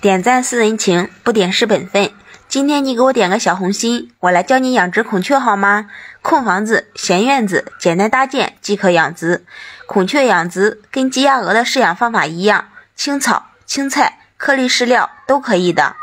点赞是人情不点是本分。今天你给我点个小红心我来教你养殖孔雀好吗？空房子闲院子简单搭建即可养殖。孔雀养殖跟鸡鸭鹅的饲养方法一样青草青菜颗粒饲料都可以的。